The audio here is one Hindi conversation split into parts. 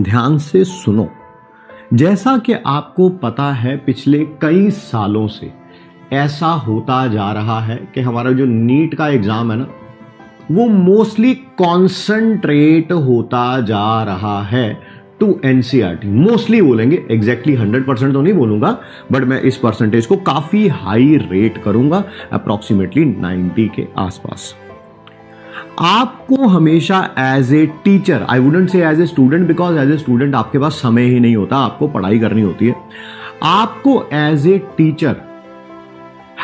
ध्यान से सुनो। जैसा कि आपको पता है, पिछले कई सालों से ऐसा होता जा रहा है कि हमारा जो नीट का एग्ज़ाम है ना, वो मोस्टली कॉन्सेंट्रेट होता जा रहा है टू एनसीआरटी मोस्टली बोलेंगे एग्जैक्टली हंड्रेड परसेंट तो नहीं बोलूँगा बट मैं इस परसेंटेज को काफ़ी हाई रेट करूँगा अप्रोक्सीमेटली 90 के आसपास। आपको हमेशा as a teacher I wouldn't say as a student because as a student आपके पास समय ही नहीं होता आपको पढ़ाई करनी होती है। आपको as a teacher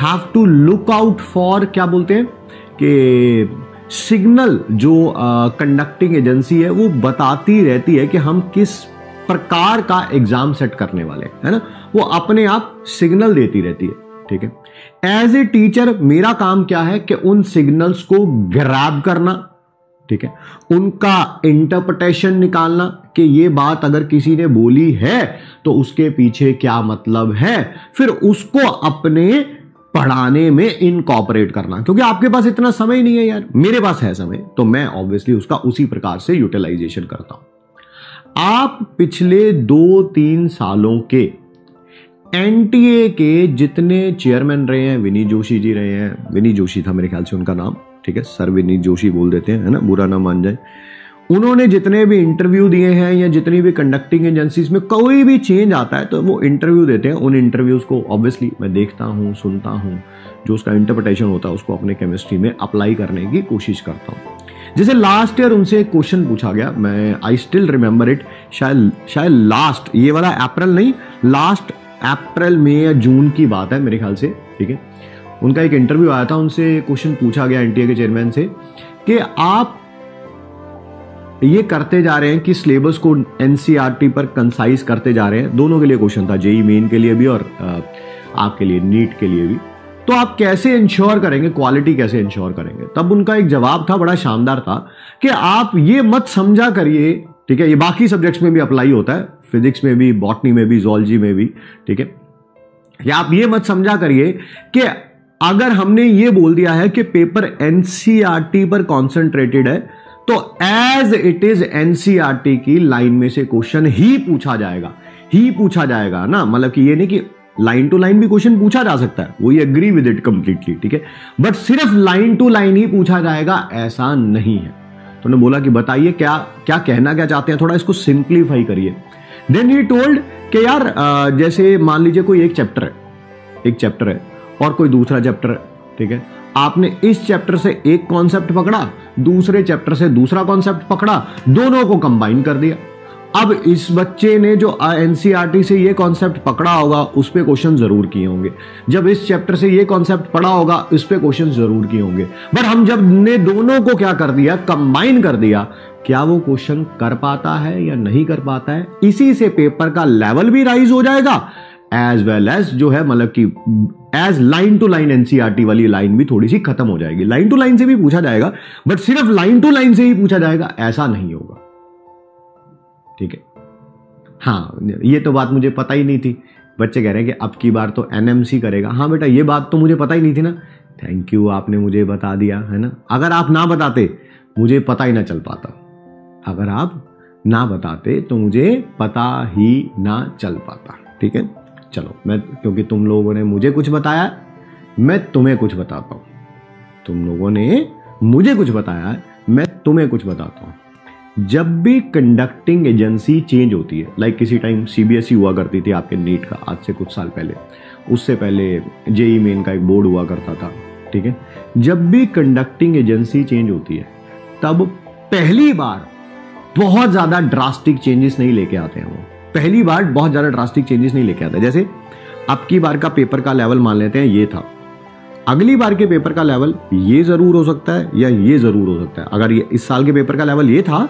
have to look out for क्या बोलते हैं कि सिग्नल जो कंडक्टिंग uh, एजेंसी है वो बताती रहती है कि हम किस प्रकार का एग्ज़ाम सेट करने वाले है ना? वो अपने आप सिग्नल देती रहती है। ठीक है? एज ए टीचर मेरा काम क्या है कि उन सिग्नल्स को ग्रैब करना, ठीक है? उनका इंटरप्रिटेशन निकालना कि ये बात अगर किसी ने बोली है तो उसके पीछे क्या मतलब है? फिर उसको अपने पढ़ाने में इनकॉपरेट करना। क्योंकि आपके पास इतना समय नहीं है यार। मेरे पास है समय तो मैं ऑब्वियसली उसका उसी प्रकार से यूटिलाइजेशन करता हूँ। आप पिछले दो तीन सालों के एनटीए के जितने चेयरमैन रहे हैं, विनी जोशी जी रहे हैं। विनी जोशी था मेरे ख्याल से उनका नाम, ठीक है? सर विनी जोशी बोल देते हैं, है ना? बुरा ना मान जाए। उन्होंने जितने भी इंटरव्यू दिए हैं या जितनी भी कंडक्टिंग एजेंसीज में कोई भी चेंज आता है तो वो इंटरव्यू देते हैं। उन इंटरव्यूज़ को ऑब्वियसली मैं देखता हूँ, सुनता हूँ, जो उसका इंटरप्रिटेशन होता है, उसको अपने केमिस्ट्री में अप्लाई करने की कोशिश करता हूँ। जैसे लास्ट ईयर उनसे एक क्वेश्चन पूछा गया, मैं आई स्टिल रिमेंबर इट शायद शायद लास्ट ये वाला अप्रैल नहीं लास्ट अप्रैल, मई या जून की बात है मेरे ख्याल से, ठीक है? उनका एक इंटरव्यू आया था, उनसे क्वेश्चन पूछा गया एनटीए के चेयरमैन से कि आप ये करते जा रहे हैं कि सिलेबस को एनसीआरटी पर कंसाइज करते जा रहे हैं। दोनों के लिए क्वेश्चन था जेई मेन के लिए भी और आपके लिए नीट के लिए भी। तो आप कैसे इंश्योर करेंगे क्वालिटी कैसे इंश्योर करेंगे? तब उनका एक जवाब था, बड़ा शानदार था कि आप ये मत समझा करिए, ठीक है? ये बाकी सब्जेक्ट्स में भी अप्लाई होता है। फिजिक्स में भी बॉटनी में भी जोलॉजी में भी, ठीक है? या आप ये मत समझा करिए कि अगर हमने ये बोल दिया है कि पेपर एनसीआरटी पर कॉन्सेंट्रेटेड है तो एज इट इज़ एनसीआरटी की लाइन में से क्वेश्चन ही पूछा जाएगा। ही पूछा जाएगा ना? मतलब कि ये नहीं कि लाइन टू लाइन भी क्वेश्चन पूछा जा सकता है। वो ये अग्री विद इट कंप्लीटली ठीक है? बट सिर्फ़ लाइन टू लाइन ही पूछा जाएगा, ऐसा नहीं है। तो उन्होंने बोला कि बताइए, क्या क्या कहना, क्या चाहते हैं? थोड़ा इसको सिंप्लीफाई करिए। देन ही टोल्ड कि यार जैसे मान लीजिए कोई एक चैप्टर है, एक चैप्टर है, और कोई दूसरा चैप्टर है, ठीक है? आपने इस चैप्टर से एक कॉन्सेप्ट पकड़ा, दूसरे चैप्टर से दूसरा कॉन्सेप्ट पकड़ा, दोनों को कंबाइन कर दिया। अब इस बच्चे ने जो एनसीआरटी से ये कॉन्सेप्ट पकड़ा होगा, उस पर क्वेश्चन ज़रूर किए होंगे। जब इस चैप्टर से ये कॉन्सेप्ट पढ़ा होगा, इस पर क्वेश्चन ज़रूर किए होंगे। बट हम जब ने दोनों को क्या कर दिया कंबाइन कर दिया, क्या वो क्वेश्चन कर पाता है या नहीं कर पाता है? इसी से पेपर का लेवल भी राइज हो जाएगा एज वेल एज जो है मतलब कि as line to line NCERT वाली लाइन भी थोड़ी सी खत्म हो जाएगी। लाइन टू लाइन से भी पूछा जाएगा बट सिर्फ़ लाइन टू लाइन से ही पूछा जाएगा, ऐसा नहीं होगा। ठीक है। हाँ ये तो बात मुझे पता ही नहीं थी। बच्चे कह रहे हैं कि अब की बार तो एनएमसी करेगा। हाँ बेटा, ये बात तो मुझे पता ही नहीं थी ना। थैंक यू आपने मुझे बता दिया, है ना? अगर आप ना बताते, मुझे पता ही ना चल पाता। अगर आप ना बताते तो मुझे पता ही ना चल पाता। ठीक है? चलो, मैं, क्योंकि तुम लोगों ने मुझे कुछ बताया, मैं तुम्हें कुछ बताता हूँ। तुम लोगों ने मुझे कुछ बताया, मैं तुम्हें कुछ बताता हूँ। जब भी कंडक्टिंग एजेंसी चेंज होती है लाइक किसी टाइम सीबीएसई हुआ करती थी आपके नीट का, आज से कुछ साल पहले, उससे पहले जेई मेन का एक बोर्ड हुआ करता था, ठीक है? जब भी कंडक्टिंग एजेंसी चेंज होती है, तब पहली बार बहुत ज़्यादा ड्रास्टिक चेंजेस नहीं लेके आते हैं वो। पहली बार बहुत ज़्यादा ड्रास्टिक चेंजेस नहीं लेके आते। जैसे अब की बार का पेपर का लेवल मान लेते हैं, ये था। अगली बार के पेपर का लेवल ये ज़रूर हो सकता है या ये ज़रूर हो सकता है। अगर ये इस साल के पेपर का लेवल ये था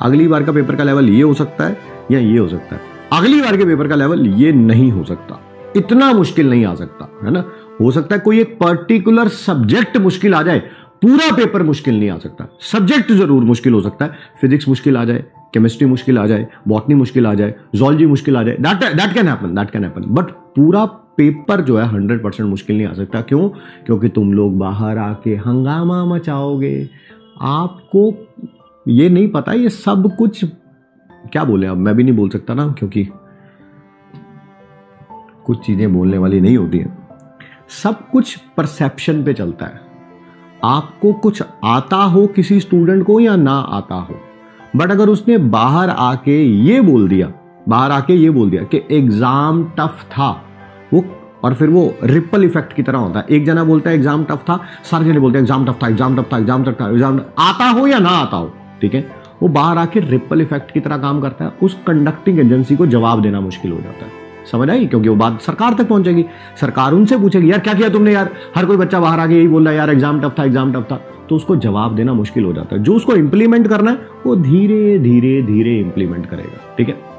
अगली बार का पेपर का लेवल ये हो सकता है या ये हो सकता है। अगली बार के पेपर का लेवल ये नहीं हो सकता। इतना मुश्किल नहीं आ सकता, है ना? हो सकता है कोई एक पर्टिकुलर सब्जेक्ट मुश्किल आ जाए, पूरा पेपर मुश्किल नहीं आ सकता। सब्जेक्ट ज़रूर मुश्किल हो सकता है फिजिक्स मुश्किल आ जाए केमिस्ट्री मुश्किल आ जाए बॉटनी मुश्किल आ जाए जोलॉजी मुश्किल आ जाए that can happen that can happen but पूरा पेपर जो है हंड्रेड परसेंट मुश्किल नहीं आ सकता। क्यों? क्योंकि तुम लोग बाहर आके हंगामा मचाओगे। आपको ये नहीं पता, ये सब कुछ, क्या बोले अब मैं भी नहीं बोल सकता ना, क्योंकि कुछ चीज़ें बोलने वाली नहीं होती हैं। सब कुछ परसेप्शन पे चलता है। आपको कुछ आता हो किसी स्टूडेंट को या ना आता हो। बट अगर उसने बाहर आके ये बोल दिया, बाहर आके ये बोल दिया कि एग्ज़ाम टफ था, वो, और फिर वो रिपल इफ़ेक्ट की तरह होता है। एक जना बोलता है एग्ज़ाम टफ था, सारे जने बोलते हैं एग्ज़ाम टफ था एग्ज़ाम टफ था एग्ज़ाम टफ था एग्ज़ाम आता हो या ना आता हो? ठीक है? वो बाहर आके रिपल इफ़ेक्ट की तरह काम करता है, उस कंडक्टिंग एजेंसी को जवाब देना मुश्किल हो जाता है। समझ आई? क्योंकि वो बात सरकार तक पहुंचेगी। सरकार उनसे पूछेगी, यार, क्या किया तुमने यार? हर कोई बच्चा बाहर आके यही बोल रहा है, यार एग्ज़ाम टफ था एग्ज़ाम टफ था. तो उसको जवाब देना मुश्किल हो जाता है। जो उसको इंप्लीमेंट करना है, वो धीरे धीरे धीरे इंप्लीमेंट करेगा। ठीक है?